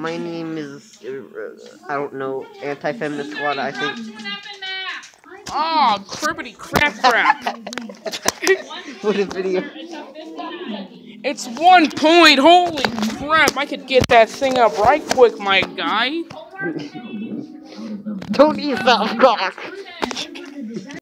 my name is, uh, I don't know, Anti-Feminist Squad, I think. Oh, cribbity crap crap. what a video. It's one point. Holy crap. I could get that thing up right quick, my guy. don't eat that rock.